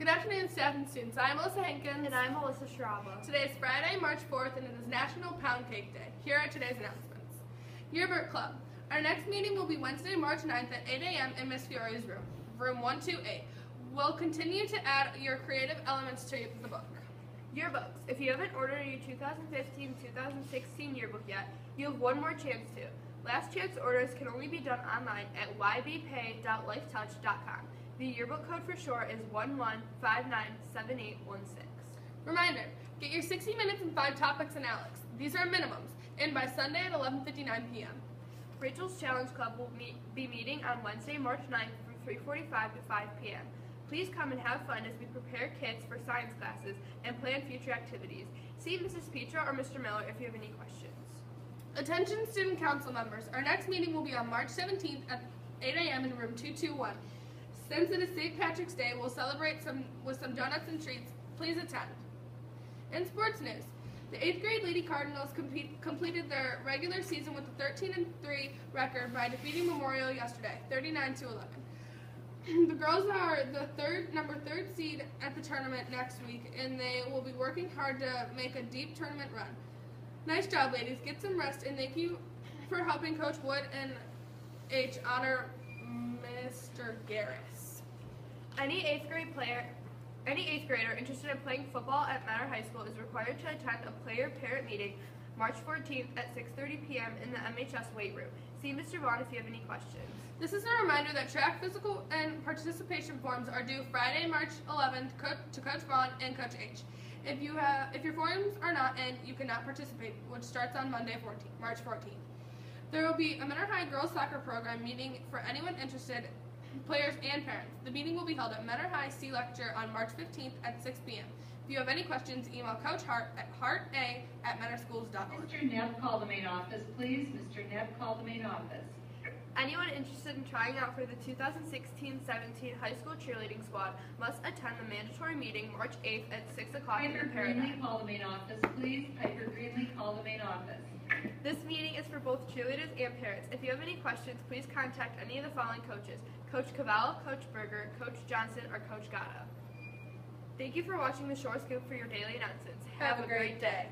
Good afternoon, staff and students. I'm Melissa Hankins. And I'm Melissa Straba. Today is Friday, March 4th, and it is National Pound Cake Day. Here are today's announcements. Yearbook Club. Our next meeting will be Wednesday, March 9th at 8 a.m. in Miss Fiore's room, room 128. We'll continue to add your creative elements to the book. Yearbooks. If you haven't ordered your 2015-2016 yearbook yet, you have one more chance to. Last chance orders can only be done online at ybpay.lifetouch.com. The yearbook code for short is 11597816. Reminder, get your 60 minutes and 5 topics in ALEKS. These are minimums, and by Sunday at 11.59 p.m. Rachel's Challenge Club will meet, be meeting on Wednesday, March 9th from 3.45 to 5 p.m. Please come and have fun as we prepare kits for science classes and plan future activities. See Mrs. Petra or Mr. Miller if you have any questions. Attention student council members, our next meeting will be on March 17th at 8 a.m. in room 221. Since it is St. Patrick's Day, we'll celebrate some with some donuts and treats. Please attend. In sports news, the 8th grade Lady Cardinals compete, completed their regular season with a 13-3 record by defeating Memorial yesterday, 39-11. The girls are the third number third seed at the tournament next week, and they will be working hard to make a deep tournament run. Nice job, ladies. Get some rest, and thank you for helping Coach Wood and H honor Mr. Garris. Any eighth grade player, any eighth grader interested in playing football at Mentor High School is required to attend a player-parent meeting March 14th at 6:30 p.m. in the MHS weight room. See Mr. Vaughn if you have any questions. This is a reminder that track physical and participation forms are due Friday, March 11th to Coach Vaughn and Coach H. If you have, if your forms are not in, you cannot participate, which starts on Monday, 14th, March 14th. There will be a Mentor High girls soccer program meeting for anyone interested, players and parents. The meeting will be held at Mentor High C Lecture on March 15th at 6 p.m. If you have any questions, email Coach Hart at hearta at mentorschools.org. Mr. Neff, call the main office, please. Mr. Neff, call the main office. Anyone interested in trying out for the 2016-17 high school cheerleading squad must attend the mandatory meeting March 8th at 6 o'clock in Piper the Greenlee, Paradigm. call the main office, please. Piper Greenlee, call the main office. This meeting is for both cheerleaders and parents. If you have any questions, please contact any of the following coaches. Coach Cavallo, Coach Berger, Coach Johnson, or Coach Gata. Thank you for watching the Shore Scoop for your daily announcements. Have a great day.